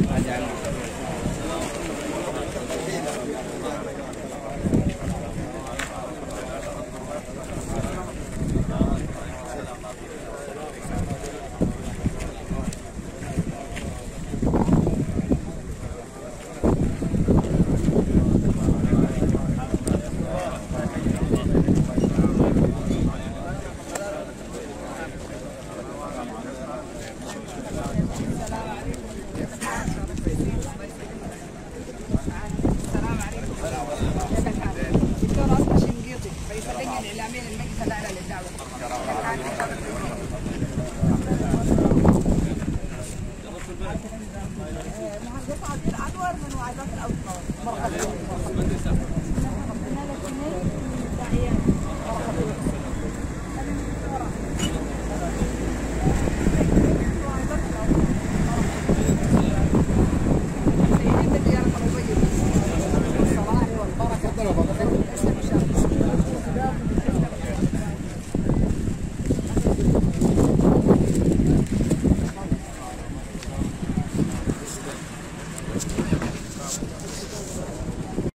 再见 خلالة للدعوة مع القطعة دي الأدور من وعدات الأوساط